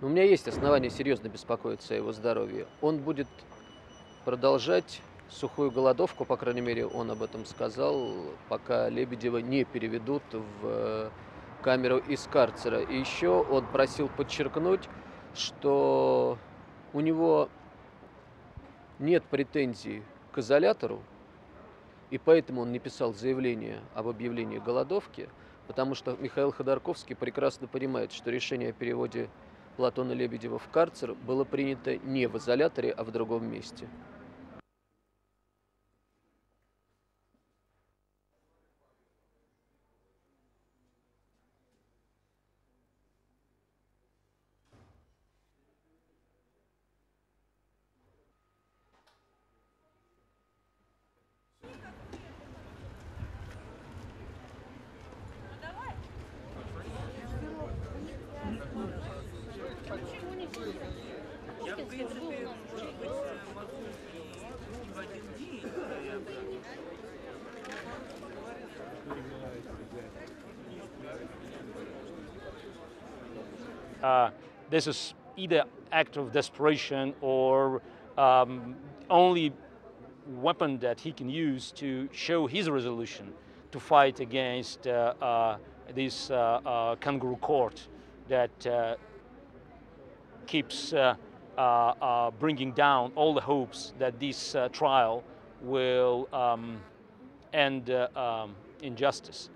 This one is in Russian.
Но у меня есть основания серьезно беспокоиться о его здоровье. Он будет продолжать сухую голодовку, по крайней мере, он об этом сказал, пока Лебедева не переведут в э, камеру из карцера. И еще он просил подчеркнуть, что у него нет претензий к изолятору, и поэтому он не писал заявление об объявлении голодовки, потому что Михаил Ходорковский прекрасно понимает, что решение о переводе Платона Лебедева в карцер было принято не в изоляторе, а в другом месте. Uh, this is either act of desperation or um, only weapon that he can use to show his resolution to fight against uh, uh, this uh, uh, kangaroo court that uh, keeps uh, uh, uh, bringing down all the hopes that this trial will um, end um, injustice.